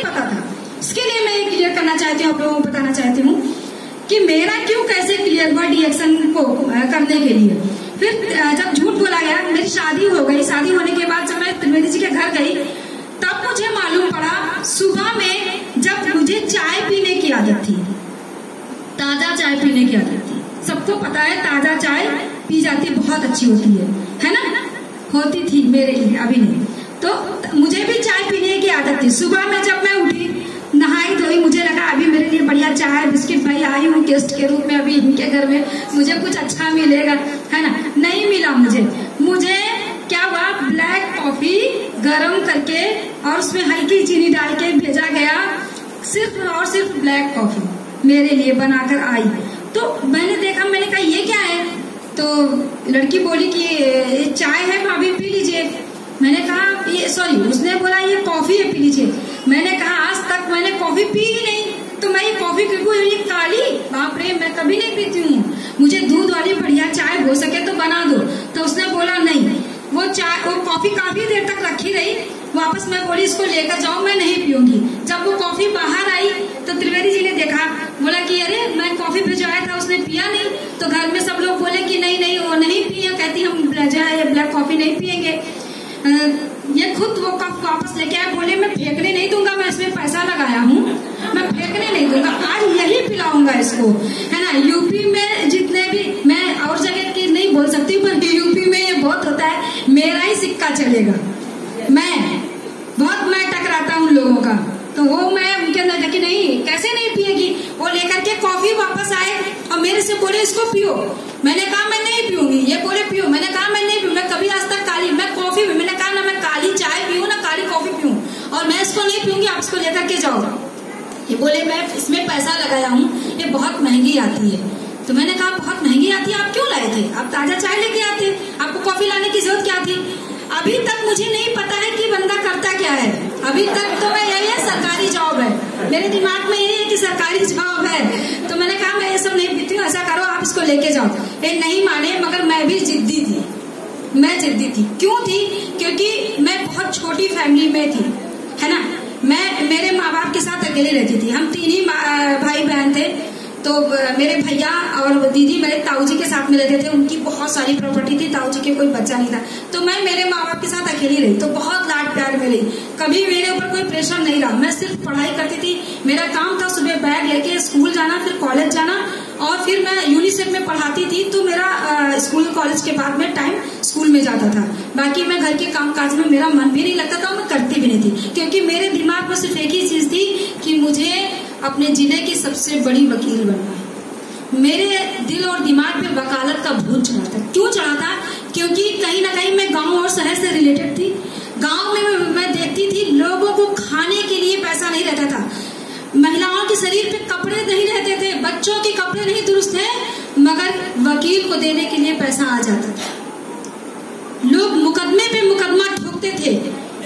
नहीं पता था इसके लिए मैं ये क्लियर करना चाहती हूँ, आप लोगों को बताना चाहती हूँ कि मेरा क्यों कैसे क्लियर हुआ डिएक्शन को करने के लिए। फिर जब झूठ बोला गया, मेरी शादी हो गई, शादी होने के बाद जब मैं त्रिवेदी जी के घर गई, तब मुझे मालूम पड़ा, सुबह में जब मुझे चाय पीने की आदत थी, ताज़ा चाय पीने की आदत थी। सबको पता है, ताज़ा चाय पी जाती बहुत अच्छी होती है। है ना? होती थी मेरे लिए, अभी नहीं। तो मुझे भी चाय पीने की आदत थी। सुबह में जब मैं उठी, नहाई धोई, मुझे लगा अभी मेरे लिए बढ़िया चाय बिस्किट भाई आई हूँ गेस्ट के रूप में अभी इनके घर में। मुझे कुछ अच्छा मिलेगा, है ना? नहीं मिला मुझे। मुझे क्या हुआ? ब्लैक कॉफ़ी गरम करके और उसमें हल्की चीनी डाल के भेजा गया। सिर्फ़ और सिर्फ़ ब्लैक कॉफ़ी मेरे लिए बनाकर आई। तो मैंने देखा, मैंने कहा, ये क्या है? तो लड़की बोली कि, ये चाय है, भाभी पी लीजिए। मैंने कहा, ये सॉरी उसने बोला, ये कॉफ़ी है, पी लीजिए. मैंने कहा, आज तक मैंने कॉफ़ी पी ही नहीं तो मैं ये कॉफ़ी क्यों ये काली, बाप रे, मैं कभी नहीं पीती हूँ। मुझे दूध वाली बढ़िया चाय हो सके तो बना दो। तो उसने बोला, नहीं, वो चाय, वो कॉफ़ी काफ़ी देर तक रखी रही। वापस मैं बोली, इसको लेकर जाऊँ मैं नहीं पीऊँगी। जब वो कॉफ़ी बाहर आई तो त्रिवेदी जी ने देखा, बोला कि, अरे, मैं कॉफ़ी भिजवाया था, उसने पिया नहीं। तो घर में सब लोग बोले कि, नहीं नहीं, वो नहीं पिया। कहती, हम जो है, ब्लैक कॉफ़ी नहीं पियेंगे। ये खुद वो कप वापस लेके आए? बोले, मैं फेंकने नहीं दूँगा, मैं इसमें पैसा लगाया हूँ। मैं फेंकने नहीं दूँगा। आज यही पिलाऊँगा इसको। है ना? यूपी में जितने भी, मैं और जगह की नहीं बोल सकती, पर यूपी में ये बहुत होता है, मेरा ही सिक्का चलेगा। मैं, बहुत मैं टकराता हूँ लोगों का। तो वो मैं उनके अंदर देखी, नहीं, कैसे नहीं पिएगी? वो लेकर के कॉफ़ी वापस आए और मेरे से बोले, इसको पियो। मैंने कहा, मैं नहीं पीऊँगी। ये बोले, पियो। मैंने कहा मैं नहीं पीऊ मैं कभी आज तक काली मैं कॉफ़ी भी मैंने कहा ना मैं काली चाय पीऊ ना काली कॉफ़ी पीऊ और मैं इसको नहीं पीऊँगी आप इसको लेकर के जाओ। ये बोले, मैं इसमें पैसा लगाया हूँ, ये बहुत महँगी आती है। तो मैंने कहा, बहुत महँगी आती है? आप क्यों लाए थे? आप ताज़ा चाय लेके आते, आपको कॉफ़ी लाने की ज़रूरत क्या थी? अभी तक मुझे नहीं पता है कि बंदा करता क्या है। अभी तक तो मैं यही है, सरकारी जॉब है। मेरे दिमाग में यही है कि सरकारी जॉब है। तो मैंने कहा, मैं ये सब नहीं पीती हूँ ऐसा करो, आप इसको लेके जाओ। ये नहीं माने, मगर मैं भी जिद्दी थी। मैं जिद्दी थी। क्यों थी? क्योंकि मैं बहुत छोटी फैमिली में थी, है ना? मैं मेरे माँ बाप के साथ अकेले रहती थी। हम तीन ही भाई बहन थे। तो मेरे भैया और दीदी मेरे ताऊ जी के साथ में रहते थे। उनकी बहुत सारी प्रॉपर्टी थी। ताऊ जी के कोई बच्चा नहीं था। तो मैं मेरे माँ बाप के साथ अकेली रही। तो बहुत लाड प्यार में रही। कभी मेरे ऊपर कोई प्रेशर नहीं रहा। मैं सिर्फ़ पढ़ाई करती थी। मेरा काम था सुबह बैग लेके स्कूल जाना, फिर कॉलेज जाना और फिर मैं यूनिसेफ में पढ़ाती थी तो मेरा स्कूल कॉलेज के बाद में टाइम स्कूल में जाता था। बाकी मैं घर के काम काज में मेरा मन भी नहीं लगता था मैं करती भी नहीं थी। क्योंकि मेरे दिमाग में सिर्फ़ एक ही चीज़ थी कि मुझे अपने ज़िले की सबसे बड़ी वकील बनना है। मेरे दिल और दिमाग पे वकालत का भूत चढ़ा था। क्यों चढ़ा था? क्योंकि कहीं ना कहीं मैं गाँव और शहर से रिलेटेड थी। गाँव में मैं, मैं देखती थी लोगों को खाने के लिए पैसा नहीं रहता था। महिलाओं के शरीर पे कपड़े नहीं रहते थे, बच्चों के कपड़े नहीं दुरुस्त थे, मगर वकील को देने के लिए पैसा आ जाता था। लोग मुकदमे पे मुकदमा ठोकते थे,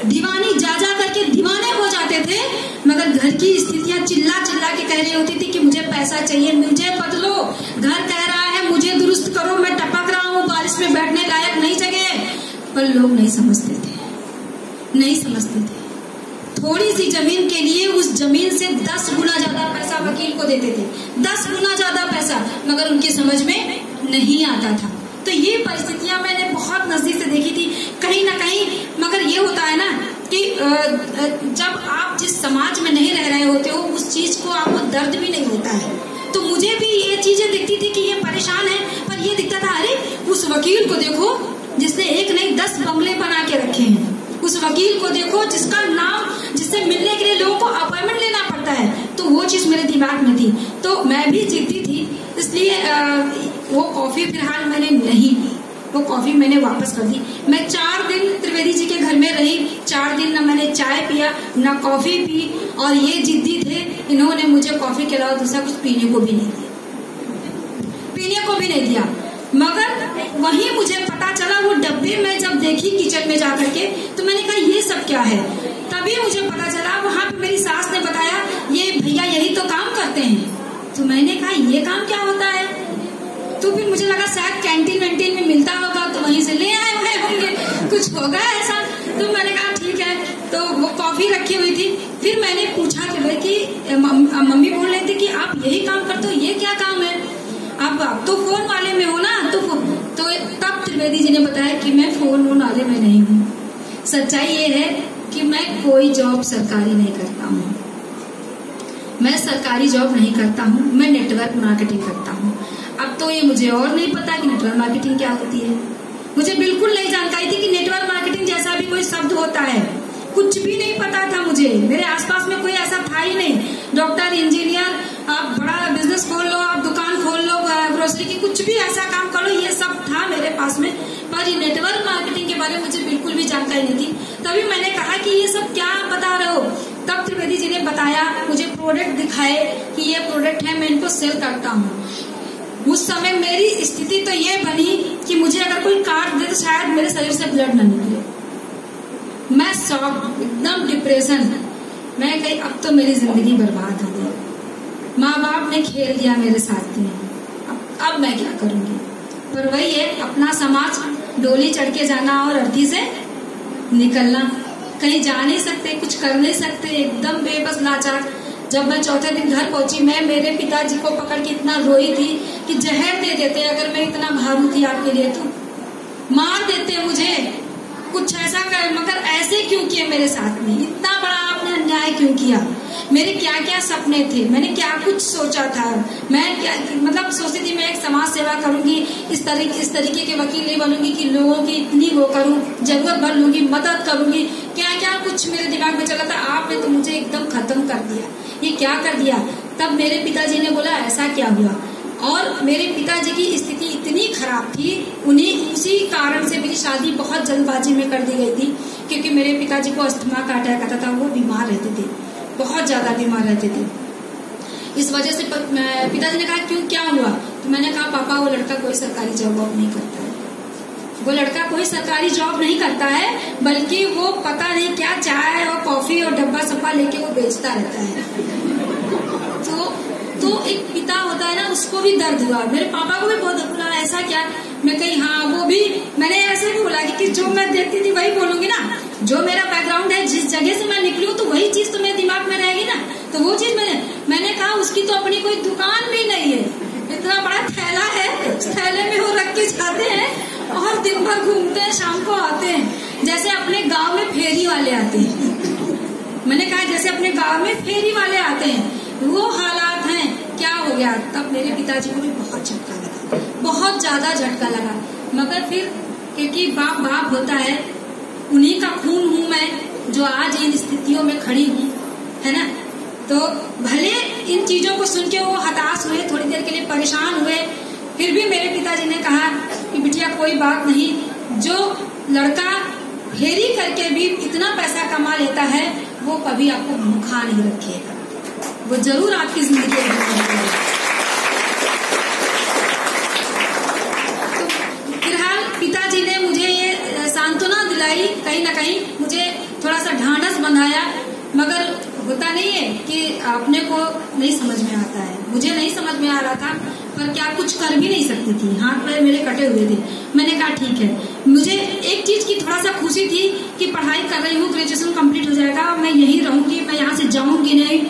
दीवानी जा जा करके दीवाने हो जाते थे, मगर घर की स्थितियाँ चिल्ला चिल्ला के कह रही होती थी कि मुझे पैसा चाहिए, मुझे बदलो, घर कह रहा है, मुझे दुरुस्त करो, मैं टपक रहा हूँ, बारिश में बैठने लायक नहीं जगह। पर लोग नहीं समझते थे, नहीं समझते थे। थोड़ी सी ज़मीन के लिए उस ज़मीन से दस गुना ज़्यादा पैसा वकील को देते थे। दस गुना ज़्यादा पैसा, मगर उनकी समझ में नहीं आता था। तो ये परिस्थितियाँ मैंने बहुत नज़दीक से देखी थी, कहीं ना कहीं, मगर ये होता है ना कि जब आप जिस समाज में नहीं रह रहे होते हो, उस चीज़ को आपको दर्द भी नहीं होता है। तो मुझे भी ये चीज़ें दिखती थी कि ये परेशान है, पर ये दिखता था, अरे, उस वकील को देखो, जिसने एक नहीं, दस बंगले बना के रखे हैं। उस वकील को देखो, जिसका नाम जिससे मिलने के लिए लोगों को अपॉइंटमेंट लेना पड़ता है। तो वो चीज़ मेरे दिमाग में थी। तो मैं भी जीती थी, इसलिए वो कॉफ़ी फ़िलहाल मैंने नहीं पी। वो कॉफ़ी मैंने वापस कर दी। मैं चार दिन त्रिवेदी जी के घर में रही। चार दिन न मैंने चाय पिया, न कॉफ़ी पी, और ये जिद्दी थे। इन्होंने मुझे कॉफ़ी के अलावा दूसरा कुछ पीने को भी नहीं दिया। पीने को भी नहीं दिया। मगर वहीं मुझे पता चला, वो डब्बे में जब देखी किचन में जाकर के तो मैंने कहा, ये सब क्या है? तभी मुझे पता चला, वहाँ पे मेरी सास ने बताया, ये भैया यही तो काम करते हैं। तो मैंने कहा, ये काम क्या होता है? तो फिर मुझे लगा, शायद कैंटीन वैंटीन में मिलता होगा तो वहीं से ले आए हुए होंगे। कुछ होगा ऐसा? तो मैंने कहा, ठीक है। तो वो कॉफ़ी रखी हुई थी। फिर मैंने पूछा कि, भाई, कि मम्मी बोल रही थी कि आप यही काम करते हो? ये क्या काम है? आप आप तो फ़ोन वाले में हो ना तो तो तब त्रिवेदी जी ने बताया कि मैं फ़ोन वोन वाले में नहीं हूँ। सच्चाई ये है कि मैं कोई जॉब सरकारी नहीं करता हूँ। मैं सरकारी जॉब नहीं करता हूँ, मैं नेटवर्क मार्केटिंग करता हूँ। अब तो ये मुझे और नहीं पता कि नेटवर्क मार्केटिंग क्या होती है। मुझे बिल्कुल नहीं जानकारी थी कि नेटवर्क मार्केटिंग जैसा भी कोई शब्द होता है। कुछ भी नहीं पता था मुझे। मेरे आसपास में कोई ऐसा था ही नहीं। डॉक्टर इंजीनियर आप बड़ा बिज़नेस खोल लो, आप दुकान खोल लो ग्रोसरी की कुछ भी ऐसा काम करो ये सब था मेरे पास में। पर नेटवर्क मार्केटिंग के बारे में मुझे बिल्कुल भी जानकारी नहीं थी। तभी मैंने कहा कि ये सब क्या बता रहे हो? तब त्रिवेदी जी ने बताया मुझे प्रोडक्ट दिखाए कि ये प्रोडक्ट है मैं इनको सेल करता हूँ। उस समय मेरी स्थिति तो ये बनी कि मुझे अगर कोई काट दे तो शायद मेरे शरीर से ब्लड न निकले। मैं शॉक एकदम डिप्रेशन मैं कही अब तो मेरी ज़िंदगी बर्बाद हो गई। माँ बाप ने खेल दिया मेरे साथ में। अब, अब मैं क्या करूँगी? पर वही है अपना समाज डोली चढ़ के जाना और अर्थी से निकलना। कहीं जा नहीं सकते, कुछ कर नहीं सकते, एकदम बेबस लाचार। जब मैं चौथे दिन घर पहुँची, मैं मेरे पिताजी को पकड़ के इतना रोई थी कि जहर दे देते, अगर मैं इतना भारू थी आपके लिए तो। मार देते मुझे। कुछ ऐसा कर, मगर ऐसे क्यों किए मेरे साथ में? इतना बड़ा आपने अन्याय क्यों किया? मेरे क्या क्या सपने थे? मैंने क्या कुछ सोचा था? मैं क्या मतलब सोचती थी, मैं एक समाज सेवा करूँगी, इस तरीके इस तरीके के वकील नहीं बनूँगी कि लोगों की इतनी वो करूँ, ज़रूरत बन लूँगी, मदद करूँगी। क्या क्या कुछ मेरे दिमाग में चला था? आपने तो मुझे एकदम खत्म कर दिया। ये क्या कर दिया? तब मेरे पिताजी ने बोला, ऐसा क्या हुआ? और मेरे पिताजी की स्थिति इतनी खराब थी, उन्हें उसी कारण से मेरी शादी बहुत जल्दबाजी में कर दी गई थी, क्योंकि मेरे पिताजी को अस्थमा का अटैक आता था, वो बीमार रहते थे, बहुत ज़्यादा बीमार रहते थे। इस वजह से पिताजी ने कहा, क्यों, क्या हुआ? तो मैंने कहा, पापा, वो लड़का कोई सरकारी जॉब वॉब नहीं करता वो लड़का कोई सरकारी जॉब नहीं करता है, बल्कि वो पता नहीं क्या चाय और कॉफ़ी और डब्बा सब्बा लेके वो बेचता रहता है। तो तो एक पिता होता है ना, उसको भी दर्द हुआ। मेरे पापा को भी बहुत बुरा ऐसा क्या? मैं कही हाँ वो भी, मैंने ऐसे भी बोला कि जो मैं देखती थी, वही बोलूँगी ना। जो मेरा बैकग्राउंड है, जिस जगह से मैं निकली हूँ तो वही चीज़ तो मेरे दिमाग में रहेगी ना। तो वो चीज़ मैंने मैंने कहा, उसकी तो अपनी कोई दुकान भी नहीं है। इतना बड़ा थैला है थैले में वो रख के जाते हैं और दिन भर घूमते हैं, शाम को आते हैं। जैसे अपने गाँव में फेरी वाले आते हैं। मैंने कहा, जैसे अपने गाँव में फेरी वाले आते हैं वो हालात हैं। क्या हो गया? तब मेरे पिताजी को भी बहुत झटका लगा। बहुत ज़्यादा झटका लगा। मगर फिर, क्योंकि बाप बाप होता है, उन्हीं का खून हूँ मैं, जो आज इन स्थितियों में खड़ी हूँ, है ना? तो भले इन चीज़ों को सुन के वो हताश हुए, थोड़ी देर के लिए परेशान हुए, फिर भी मेरे पिताजी ने कहा कि, बिटिया, कोई बात नहीं। जो लड़का फेरी करके भी इतना पैसा कमा लेता है, वो कभी आपको भूखा नहीं रखेगा। वो ज़रूर आपकी ज़िंदगी तो फ़िलहाल पिताजी ने मुझे ये सांत्वना दिलाई, कहीं ना कहीं मुझे थोड़ा सा ढांढस बंधाया, मगर होता नहीं है कि अपने को नहीं समझ में आता है। मुझे नहीं समझ में आ रहा था, पर क्या कुछ कर भी नहीं सकती थी। हाथ पैर मेरे कटे हुए थे। मैंने कहा, ठीक है। मुझे एक चीज़ की थोड़ा सा खुशी थी कि पढ़ाई कर रही हूँ, ग्रेजुएशन कंप्लीट हो जाएगा, मैं यही रहूँगी, मैं यहाँ से जाऊँगी नहीं।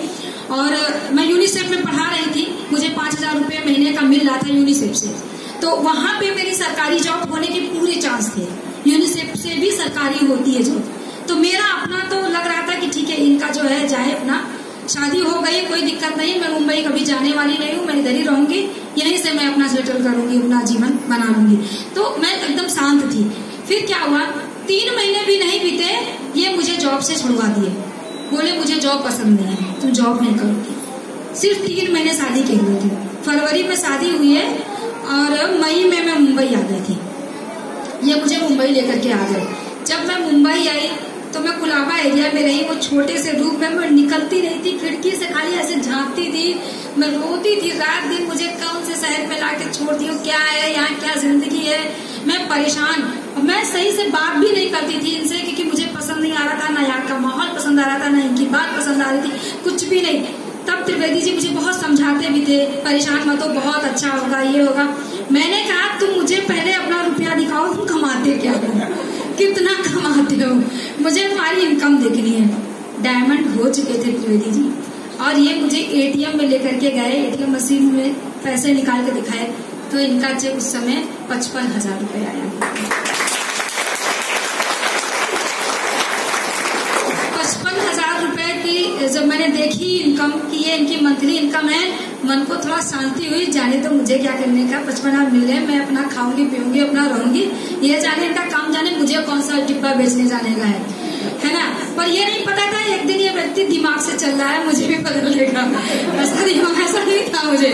और मैं यूनिसेफ में पढ़ा रही थी, मुझे पाँच हज़ार रुपये महीने का मिल रहा था यूनिसेफ से। तो वहाँ पे मेरी सरकारी जॉब होने के पूरे चांस थे। यूनिसेफ से भी सरकारी होती है जॉब तो मेरा अपना तो लग रहा था कि ठीक है, इनका जो है, जाए अपना। शादी हो गई, कोई दिक्कत नहीं, मैं मुंबई कभी जाने वाली नहीं हूँ, मैं इधर ही रहूँगी। यहीं से मैं अपना सेटल करूँगी, अपना जीवन बना लूँगी तो मैं एकदम शांत थी। फिर क्या हुआ? तीन महीने भी नहीं बीते, ये मुझे जॉब से छुड़वा दिए। बोले, मुझे जॉब पसंद नहीं है। तुम जॉब नहीं करोगी। सिर्फ़ तीन महीने शादी के हुए थे। फरवरी में शादी हुई है और मई में मैं मुंबई आ गई थी। ये मुझे मुंबई लेकर के आ गए। जब मैं मुंबई आई तो मैं कुलाबा एरिया में रही, वो छोटे से रूप में मैं निकलती रही थी, खिड़की से खाली ऐसे झांकती थी। मैं रोती थी, रात दिन मुझे कौन से शहर में लाके छोड़ दी क्या है, यहाँ क्या ज़िंदगी है? मैं परेशान। मैं सही से बात भी नहीं करती थी इनसे, क्योंकि मुझे पसंद नहीं आ रहा था, ना यहाँ का माहौल पसंद आ रहा था, ना इनकी बात पसंद आ रही थी, कुछ भी नहीं। तब त्रिवेदी जी मुझे बहुत समझाते भी थे, परेशान मत हो, बहुत अच्छा होगा, ये होगा। मैंने कहा, तुम मुझे पहले अपना रुपया दिखाओ, तुम कमाते क्या हो? कितना कमाते हो? मुझे तुम्हारी इनकम देखनी है। डायमंड हो चुके थे त्रिवेदी जी। और ये मुझे एटीएम में लेकर के गए एटीएम मशीन में पैसे निकाल के दिखाए तो इनका चेक उस समय पचपन हज़ार रुपये आया पचपन हज़ार रूपए की जब मैंने देखी इनकम की ये इनकी मंथली इनकम है, मन को थोड़ा शांति हुई, जाने तो मुझे क्या करने का, पचपन मिल, मैं अपना खाऊँगी, पीऊँगी, अपना रहूँगी। ये जाने इनका काम जाने, मुझे कौन सा डिब्बा बेचने जाने का है? है ना? पर ये नहीं पता था, एक दिन ये व्यक्ति दिमाग से चल रहा है, मुझे भी पता देगा ऐसा दिमाग ऐसा नहीं था मुझे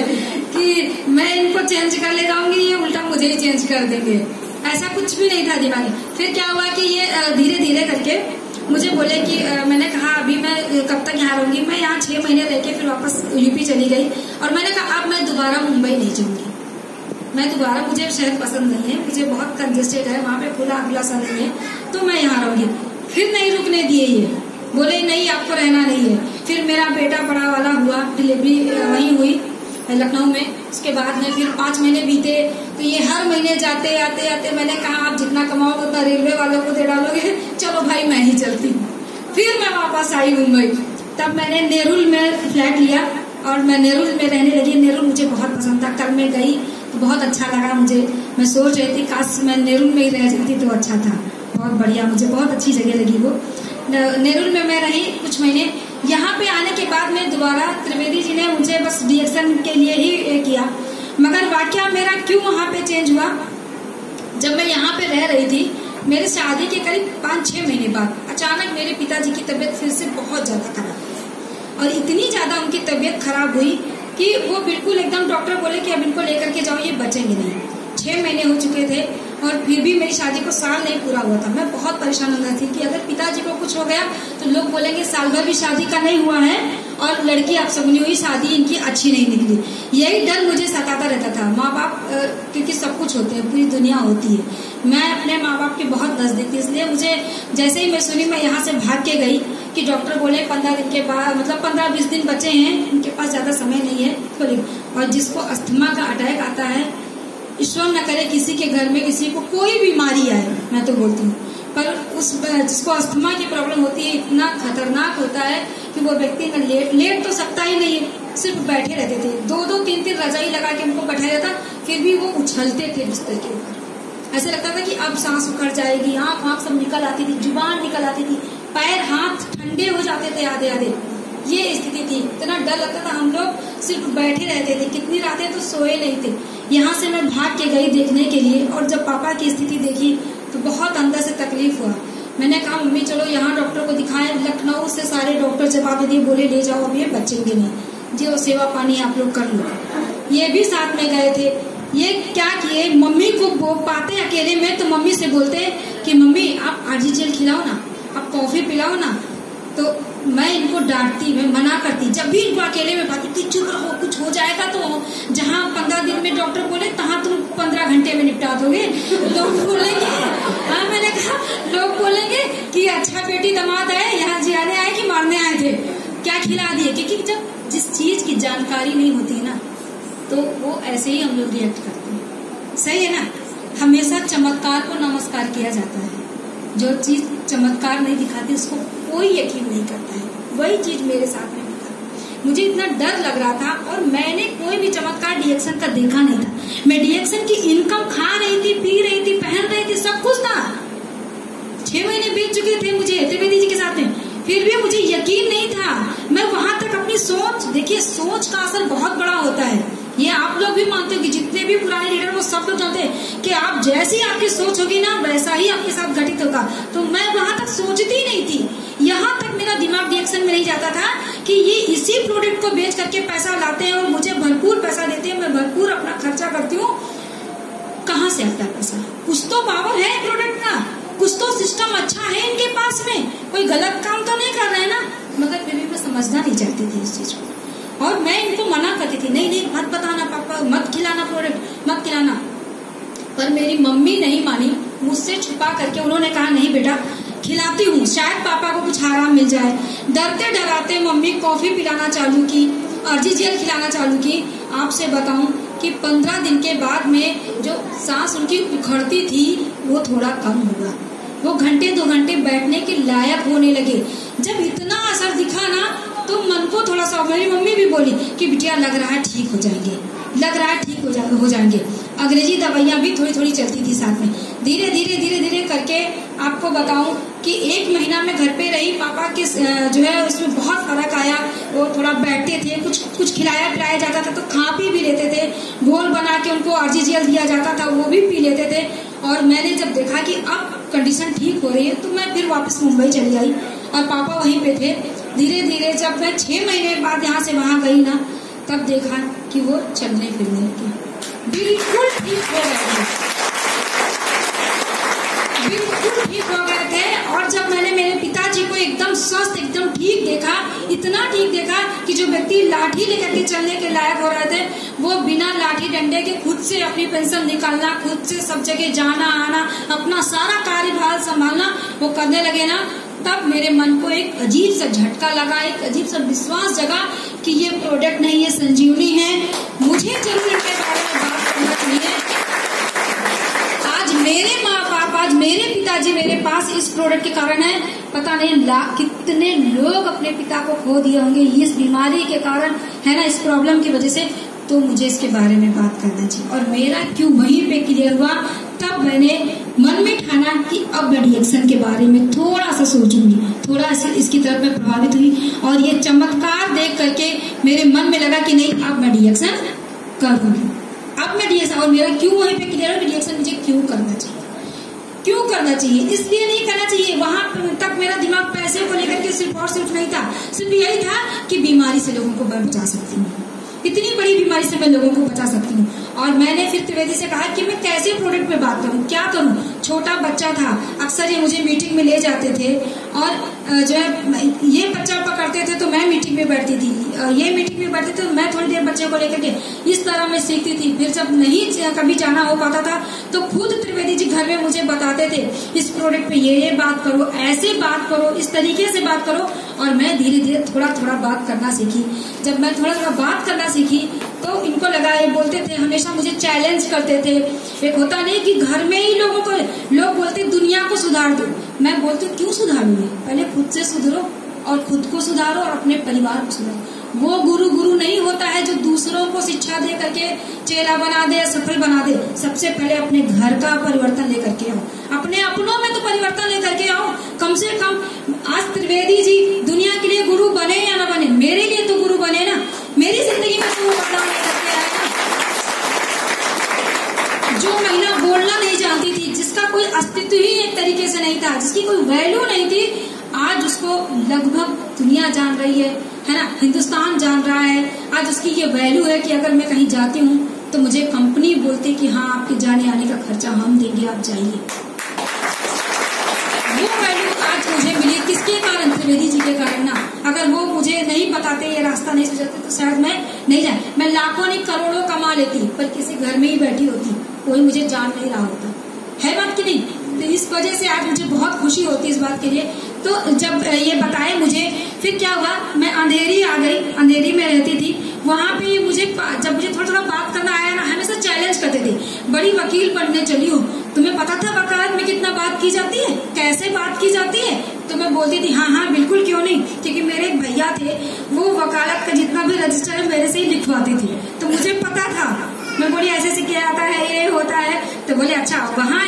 कि मैं इनको चेंज कर ले जाऊँगी, ये उल्टा मुझे ही चेंज कर देंगे। ऐसा कुछ भी नहीं था दिमाग फिर क्या हुआ कि ये धीरे धीरे करके मुझे बोले कि मैंने कहा, अभी मैं कब तक यहाँ रहूँगी? मैं यहाँ छह महीने रह के फिर वापस यूपी चली गई और मैंने कहा, अब मैं दोबारा मुंबई नहीं जाऊँगी। मैं दोबारा, मुझे शहर पसंद नहीं है, मुझे बहुत कंजेस्टेड है, वहाँ पे खुला खुला सा नहीं है तो मैं यहाँ रहूँगी। फिर नहीं रुकने दिए ये। बोले, नहीं, आपको रहना नहीं है। फिर मेरा बेटा बड़ा वाला हुआ, डिलीवरी वहीं हुई, लखनऊ में। उसके बाद में फिर पाँच महीने बीते तो ये हर महीने जाते, आते आते मैंने कहा, आप जितना कमाओगे उतना रेलवे वालों को दे डालोगे। चलो भाई, मैं ही चलती फिर मैं वापस आई मुंबई। तब मैंने नेरुल में फ्लैट लिया और मैं नेरुल में रहने लगी। नेरुल मुझे बहुत पसंद था। कल मैं गई तो बहुत अच्छा लगा मुझे। मैं सोच रही थी, काश मैं नेरुल में ही रह जाती तो अच्छा था। बहुत बढ़िया, मुझे बहुत अच्छी जगह लगी वो। नेरुल में मैं रही कुछ महीने। यहाँ पे आने के बाद में दोबारा त्रिवेदी जी ने मुझे बस डीएक्शन के लिए ही किया। मगर वाक्य मेरा क्यों वहाँ पे चेंज हुआ? जब मैं यहाँ पे रह रही थी, मेरे शादी के करीब पाँच छह महीने बाद, अचानक मेरे पिताजी की तबीयत फिर से बहुत ज़्यादा खराब हुई और इतनी ज़्यादा उनकी तबीयत खराब हुई कि वो बिल्कुल एकदम डॉक्टर बोले कि अब इनको लेकर के जाओ, ये बचेंगे नहीं। छह महीने हो चुके थे और फिर भी मेरी शादी को साल नहीं पूरा हुआ था। मैं बहुत परेशान हो थी कि अगर पिताजी को कुछ हो गया तो लोग बोलेंगे, साल भर भी शादी का नहीं हुआ है और लड़की आप सबने हुई शादी, इनकी अच्छी नहीं निकली। यही डर मुझे सताता रहता था। माँ बाप क्योंकि सब कुछ होते हैं, पूरी दुनिया होती है। मैं अपने माँ बाप के बहुत नज़दीक थी इसलिए मुझे जैसे ही मैं सुनी, मैं यहाँ से भाग के गई कि डॉक्टर बोले, पंद्रह दिन के बाद मतलब पंद्रह बीस दिन बचे हैं, इनके पास ज़्यादा समय नहीं है और जिसको अस्थमा का अटैक आता है ईश्वर न करे किसी के घर में किसी को कोई बीमारी आए, मैं तो बोलती हूँ। पर उस जिसको अस्थमा की प्रॉब्लम होती है, इतना खतरनाक होता है कि वो व्यक्ति न लेट लेट तो सकता ही नहीं है, सिर्फ़ बैठे रहते थे। दो दो तीन तीन रजाई लगा के उनको बैठाया जाता, फिर भी वो उछलते थे बिस्तर के ऊपर। ऐसा लगता था कि अब सांस उखड़ जाएगी, आँख आँख सब निकल आती थी, ज़ुबान निकल आती थी, पैर हाथ ठंडे हो जाते थे आधे आधे ये स्थिति थी। इतना डर लगता था हम लोग सिर्फ़ बैठे रहते थे, कितनी रातें तो सोए नहीं थे। यहाँ से मैं भाग के गई देखने के लिए और जब पापा की स्थिति देखी तो बहुत अंदर से तकलीफ़ हुआ। मैंने कहा, मम्मी, चलो यहाँ डॉक्टर को दिखाएँ। लखनऊ से सारे डॉक्टर जवाब दिए, बोले, ले जाओ अब ये बचेंगे नहीं। जी वो सेवा पानी आप लोग कर लो। ये भी साथ में गए थे। ये क्या किए? मम्मी को पाते अकेले में तो मम्मी से बोलते कि, मम्मी, आप आजी जेल खिलाओ ना। आप कॉफ़ी पिलाओ ना। तो मैं इनको डांटती, मैं मना करती। जब भी इनको अकेले में पाती थी चुप रहो, कुछ हो जाएगा तो जहाँ पंद्रह दिन में डॉक्टर बोले, तहाँ तुम पंद्रह घंटे में निपटा दोगे। लोग बोलेंगे हाँ मैंने कहा, लोग बोलेंगे कि अच्छा बेटी दमाद आए यहाँ जियाने आए कि मारने आए थे। क्या खिला दिए? क्योंकि जब जिस चीज़ की जानकारी नहीं होती ना तो वो ऐसे ही हम लोग रिएक्ट करते हैं। सही है ना? हमेशा चमत्कार को नमस्कार किया जाता है। जो चीज़ चमत्कार नहीं दिखाती, उसको कोई यकीन नहीं करता है। वही चीज़ मेरे साथ में था मुझे इतना डर लग रहा था और मैंने कोई भी चमत्कार डीएक्शन का देखा नहीं था। मैं डीएक्शन की इनकम खा रही थी, पी रही थी, पहन रही थी, सब कुछ था। छह महीने बीत चुके थे मुझे, त्रिवेदी जी के साथ में। फिर भी मुझे यकीन नहीं था। मैं वहाँ तक अपनी सोच, देखिए, सोच का असर बहुत बड़ा होता है। ये आप लोग भी मानते हो कि जितने भी पुराने लीडर वो सब लोग जानते हैं कि आप जैसी आपकी सोच होगी ना, वैसा ही आपके साथ घटित होगा। तो मैं वहाँ तक सोचती नहीं थी। यहाँ तक मेरा दिमाग रिएक्शन में नहीं जाता था कि ये इसी प्रोडक्ट को बेच करके पैसा लाते हैं और मुझे भरपूर पैसा देते हैं, मैं भरपूर अपना खर्चा करती हूँ। कहाँ से आता है पैसा? कुछ तो पावर है प्रोडक्ट का। कुछ तो सिस्टम अच्छा है इनके पास में। कोई गलत काम तो नहीं कर रहे ना? मगर फिर भी मैं समझना नहीं चाहती थी इस चीज़ को। और मैं थी। नहीं नहीं, मत बताना, पापा, मत खिलाना प्रोडक्ट मत खिलाना। पर मेरी मम्मी नहीं मानी, मुझसे छुपा करके उन्होंने कहा, नहीं बेटा, खिलाती हूँ, शायद पापा को कुछ आराम मिल जाए। डरते डराते मम्मी कॉफ़ी पिलाना चालू की, अर्जी जेल खिलाना चालू की। आपसे बताऊँ कि पंद्रह दिन के बाद में जो सांस उनकी उखड़ती थी, वो थोड़ा कम हुआ। वो घंटे, दो घंटे बैठने के लायक होने लगे। जब इतना असर दिखा ना तो मन को थोड़ा सा मेरी मम्मी भी बोली कि बिटिया, लग रहा है ठीक हो जाएँगे। लग रहा है ठीक हो जा, हो जाएँगे। अंग्रेज़ी दवाइयाँ भी थोड़ी थोड़ी चलती थी साथ में। धीरे धीरे धीरे धीरे करके आपको बताऊँ कि एक महीना में घर पे रही, पापा के जो है उसमें बहुत फ़र्क आया। वो थोड़ा बैठते थे, कुछ कुछ खिलाया, पिलाया जाता था तो खा पी भी लेते थे। घोल बना के उनको आरजीजीएल दिया जाता था, वो भी पी लेते थे। और मैंने जब देखा कि अब कंडीशन ठीक हो रही है तो मैं फिर वापस मुंबई चली आई। और पापा वहीं पे थे। धीरे धीरे जब मैं छह महीने बाद यहाँ से वहाँ गई ना, तब देखा कि वो चलने फिरने लगे बिल्कुल ठीक हो गए थे। बिल्कुल ठीक हो गए थे और जब मैंने मेरे पिताजी को एकदम स्वस्थ, एकदम ठीक देखा, इतना ठीक देखा कि जो व्यक्ति लाठी लेकर के चलने के लायक हो रहे थे, वो बिना लाठी डंडे के खुद से अपनी पेंशन निकालना, खुद से सब जगह जाना, आना, अपना सारा कार्यभार संभालना, वो करने लगे ना तब मेरे मन को एक अजीब सा झटका लगा, एक अजीब सा विश्वास जगा कि ये प्रोडक्ट नहीं ये संजीवनी है। मुझे ज़रूर इनके बारे में बात करना चाहिए। आज मेरे माँ बाप आज मेरे पिताजी मेरे पास इस प्रोडक्ट के कारण है। पता नहीं कितने लोग अपने पिता को खो दिए होंगे इस बीमारी के कारण, है ना, इस प्रॉब्लम की वजह से। तो मुझे इसके बारे में बात करना चाहिए। और मेरा क्यों वहीं पे क्लियर हुआ? तब मैंने मन में ठाना कि अब मैं रिएक्शन के बारे में थोड़ा सा सोचूँगी, थोड़ा सा इसकी तरफ़ मैं प्रभावित हुई और ये चमत्कार देख करके मेरे मन में लगा कि नहीं, अब मैं रिएक्शन करूँगी। अब मैं रिएक्शन और मेरा क्यों वहीं पे क्लियर रिएक्शन मुझे क्यों करना चाहिए? क्यों करना चाहिए? इसलिए नहीं करना चाहिए। वहाँ तक मेरा दिमाग पैसे को लेकर के सिर्फ़ और सिर्फ़ नहीं था। सिर्फ़ यही था कि बीमारी से लोगों को बचा सकती हूँ। इतनी बड़ी बीमारी से मैं लोगों को बचा सकती हूँ। और मैंने फिर त्रिवेदी से कहा कि मैं कैसे प्रोडक्ट पे बात करूँ? क्या करूँ? छोटा बच्चा था, अक्सर ये मुझे मीटिंग में ले जाते थे। और जो है ये बच्चा पकड़ते थे तो मैं मीटिंग में बैठती थी। ये मीटिंग में बैठती थी तो मैं थोड़ी देर बच्चे को लेकर के इस तरह मैं सीखती थी। फिर जब नहीं कभी जाना हो पाता था तो खुद त्रिवेदी जी घर में मुझे बताते थे, इस प्रोडक्ट पे ये ये बात करो, ऐसे बात करो, इस तरीके से बात करो। और मैं धीरे धीरे थोड़ा थोड़ा बात करना सीखी। जब मैं थोड़ा थोड़ा बात करना सीखी तो इनको लगा, ये बोलते थे, हमेशा मुझे चैलेंज करते थे। एक होता नहीं कि घर में ही लोगों को लोग बोलते दुनिया को सुधार दो। मैं बोलती हूँ, क्यों सुधारूँगी पहले खुद से सुधरो और खुद को सुधारो और अपने परिवार को सुधारो। वो गुरु गुरु नहीं होता है जो दूसरों को शिक्षा दे करके चेला बना दे, सफल बना दे। सबसे पहले अपने घर का परिवर्तन लेकर के आओ। अपने अपनों में तो परिवर्तन लेकर के आओ। कम से कम आज त्रिवेदी जी दुनिया के लिए गुरु बने या ना बने? मेरे लिए तो गुरु बने ना। मेरी ज़िंदगी में तो बदलाव नहीं करके आए ना। जो महिला जानती थी, जिसका कोई अस्तित्व ही एक तरीके से नहीं था, जिसकी कोई वैल्यू नहीं थी, आज उसको लगभग दुनिया जान रही है है ना? हिंदुस्तान जान रहा है, आज उसकी ये वैल्यू है कि अगर मैं कहीं जाती हूँ तो मुझे कंपनी बोलती कि हाँ आपके जाने आने का खर्चा हम देंगे, आप जाइए। वो वैल्यू आज मुझे मिली, किसके कारण? त्रिवेदी जी के कारण ना। अगर वो मुझे नहीं बताते, ये रास्ता नहीं सुझाते तो शायद मैं नहीं जाए मैं लाखों नहीं, करोड़ों कमा लेती, पर किसी घर में ही बैठी होती, कोई मुझे जान नहीं रहा होता। की नहीं तो इस वजह से आज मुझे बहुत खुशी होती है इस बात के लिए। तो जब ये बताए मुझे, फिर क्या हुआ? मैं अंधेरी आ गई, अंधेरी में रहती थी। वहाँ पे मुझे जब मुझे थोड़ा थोड़ा बात करना आया ना, हमेशा चैलेंज करते थे। बड़ी वकील बनने चली हो। तुम्हें पता था वकालत में कितना बात की जाती है? कैसे बात की जाती है? तो मैं बोलती थी हाँ हाँ बिल्कुल क्यों नहीं? क्योंकि मेरे एक भैया थे, वो वकालत का जितना भी रजिस्टर है, मेरे से ही लिखवाती थी। तो मुझे पता था। मैं बोली ऐसे से क्या आता है, ये होता है। तो बोले अच्छा वहाँ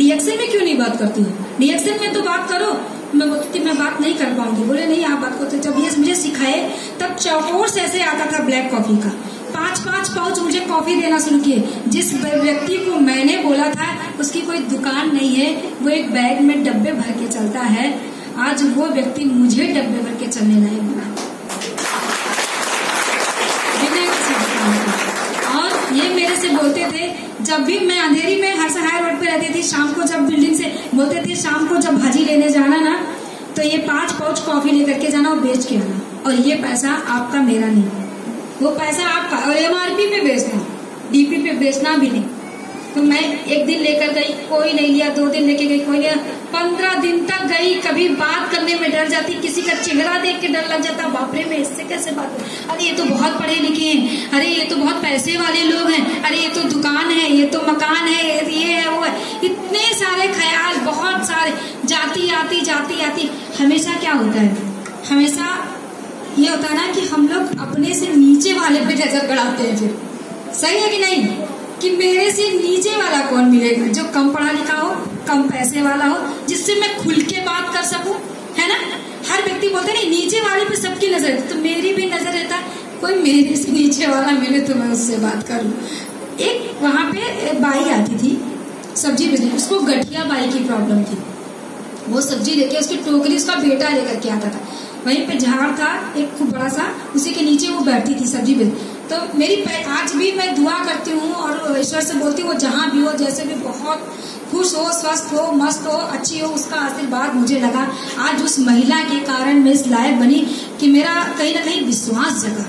डीएक्सन में क्यों नहीं बात करती हो? डीएक्सन में तो बात करो। मैं बोलती थी, मैं बात नहीं कर पाऊँगी। बोले, नहीं, आप बात करते जब ये मुझे सिखाए, तब चौकोर से ऐसे आता था ब्लैक कॉफ़ी का। पाँच पाँच पाउच मुझे कॉफ़ी देना शुरू किए। जिस व्यक्ति को मैंने बोला था, उसकी कोई दुकान नहीं है। वो एक बैग में डब्बे भर के चलता है। आज वो व्यक्ति मुझे डब्बे भर के चलने लायक बना। और ये मेरे से बोलते थे जब भी मैं अंधेरी में हर सहाय रोड पे रहती थी, शाम को जब बिल्डिंग से बोलते थे, शाम को जब भाजी लेने जाना ना तो ये पाँच पाउच कॉफ़ी लेकर के जाना और बेच के आना। और ये पैसा आपका मेरा नहीं। वो पैसा आपका, और एमआरपी पे बेचना डीपी पे बेचना भी नहीं। तो मैं एक दिन लेकर गई, कोई नहीं लिया, दो दिन लेके गई, कोई लिया। पंद्रह दिन तक गई, कभी बात करने में डर जाती, किसी का चेहरा देख के डर लग जाता, बापरे, में इससे कैसे बात अरे, ये तो बहुत पढ़े लिखे हैं। अरे, ये तो बहुत पैसे वाले लोग हैं। अरे, ये तो दुकान है, ये तो मकान है, ये है, वो है। इतने सारे ख्याल, बहुत सारे। जाती, आती जाती, आती। हमेशा क्या होता है? हमेशा ये होता है ना कि हम लोग अपने से नीचे वाले पे नज़र गड़ाते हैं फिर। सही है कि नहीं? कि मेरे से नीचे वाला कौन मिलेगा? जो कम पढ़ा लिखा हो, कम पैसे वाला हो, जिससे मैं खुल के बात कर सकूँ, है ना? हर व्यक्ति बोलते नहीं नीचे वाले पे सबकी नज़र तो मेरी भी नज़र रहता कोई मेरे से नीचे वाला मिले तो मैं उससे बात करूँ एक वहाँ पे बाई आती थी, सब्ज़ी बेचने। उसको गठिया बाई की प्रॉब्लम थी। वो सब्ज़ी लेके उसकी टोकरी, उसका बेटा लेकर के आता था। वहीं पे झाड़ था, एक खूब बड़ा सा, उसी के नीचे वो बैठती थी सब्ज़ी बेच तो मेरी आज भी मैं दुआ करती हूँ और ईश्वर से बोलती हूँ, वो जहाँ भी हो, जैसे भी बहुत खुश हो, स्वस्थ हो, मस्त हो, अच्छी हो, उसका आशीर्वाद मुझे लगा। आज उस महिला के कारण मैं इस लायक बनी कि मेरा कहीं ना कहीं विश्वास जगा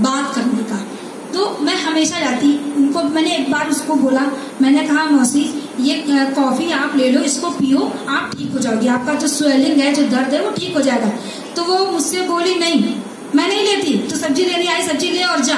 बात करने का। तो मैं हमेशा जाती, उनको मैंने एक बार उसको बोला, मैंने कहा, मौसी, ये कॉफ़ी आप ले लो, इसको पियो, आप ठीक हो जाओगी, आपका जो स्वेलिंग है, जो दर्द है, वो ठीक हो जाएगा। तो वो मुझसे बोली, नहीं मैं नहीं लेती तो सब्ज़ी लेने आई, सब्ज़ी ले और जा।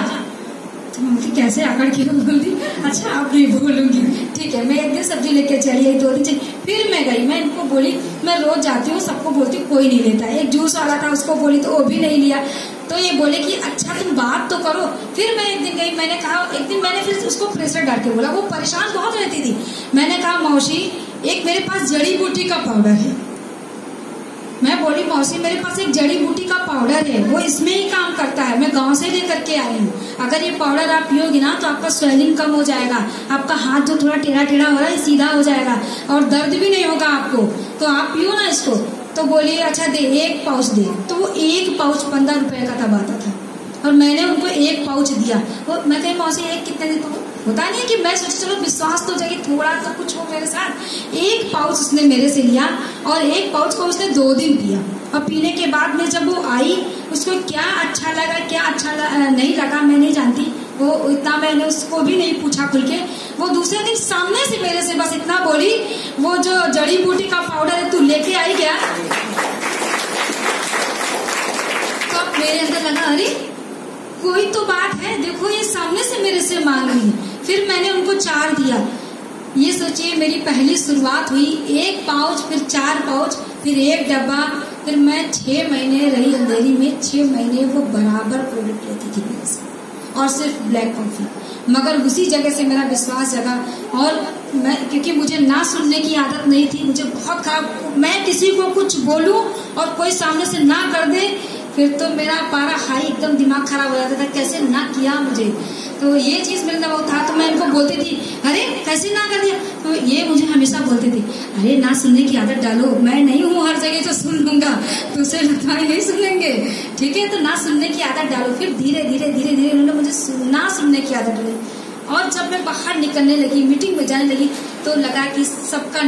तो मुझे कैसे आकड़ के? बोल दी अच्छा आप नहीं बोलूँगी। ठीक है, मैं एक दिन सब्ज़ी लेके चली आई, दो दिन चली। फिर मैं गई, मैं इनको बोली, मैं रोज जाती हूँ, सबको बोलती हूँ, कोई नहीं लेता। एक जूस वाला था, उसको बोली तो वो भी नहीं लिया। तो ये बोले कि अच्छा तुम बात तो करो। फिर मैं एक दिन गई, मैंने कहा, एक दिन मैंने फिर उसको प्रेशर डाल के बोला। वो परेशान बहुत रहती थी। मैंने कहा, मौसी, एक मेरे पास जड़ी बूटी का पाउडर है। मैं बोली, मौसी, मेरे पास एक जड़ी बूटी का पाउडर है, वो इसमें ही काम करता है, मैं गाँव से लेकर के आई हूँ। अगर ये पाउडर आप पियोगे ना तो आपका स्वेलिंग कम हो जाएगा, आपका हाथ जो थोड़ा टेढ़ा टेढ़ा हो रहा है सीधा हो जाएगा, और दर्द भी नहीं होगा आपको। तो आप पियो ना इसको। तो बोली अच्छा दे, एक पाउच दे। तो वो एक पाउच पंद्रह रुपए का तब आता था। और मैंने उनको एक पाउच दिया। वो मैं कहीं मौसी एक कितने देता हूँ होता नहीं है कि मैं सोच चलो विश्वास तो जाएगी थोड़ा सा कुछ हो मेरे साथ। एक पाउच उसने मेरे से लिया और एक पाउच को उसने दो दिन पिया। और पीने के बाद में जब वो आई उसको क्या अच्छा लगा क्या अच्छा लगा, नहीं लगा मैं नहीं जानती। वो इतना मैंने उसको भी नहीं पूछा खुल के। वो दूसरे दिन सामने से मेरे से बस इतना बोली वो जो जड़ी बूटी का पाउडर है तू लेके आई क्या? तो मेरे अंदर लगा अरे कोई तो बात है, देखो ये सामने से मेरे से मांग रही है। फिर मैंने उनको चार दिया। ये सोचिए, मेरी पहली शुरुआत हुई, एक पाउच, फिर चार पाउच, फिर एक डब्बा, फिर मैं छह महीने रही अंधेरी में, छह महीने वो बराबर प्रोडक्ट लेती थी मेरे से। और सिर्फ़ ब्लैक कॉफ़ी मगर उसी जगह से मेरा विश्वास जगा। और मैं, क्योंकि मुझे ना सुनने की आदत नहीं थी, मुझे बहुत खराब मैं किसी को कुछ बोलूँ और कोई सामने से ना कर दे फिर तो मेरा पारा हाई एकदम दिमाग खराब हो जाता था, कैसे ना किया मुझे। तो ये चीज़ मेरे अंदर था तो मैं इनको बोलती थी, अरे कैसे ना कर दिया। तो ये मुझे हमेशा बोलते थे, अरे, ना सुनने की आदत डालो, मैं नहीं हूँ हर जगह तो सुन लूँगा दूसरे लगता है नहीं सुनेंगे। ठीक है तो ना सुनने की आदत डालो। फिर धीरे धीरे धीरे धीरे उन्होंने मुझे ना सुनने की आदत डाली। और जब मैं बाहर निकलने लगी, मीटिंग में जाने लगी तो लगा कि सबका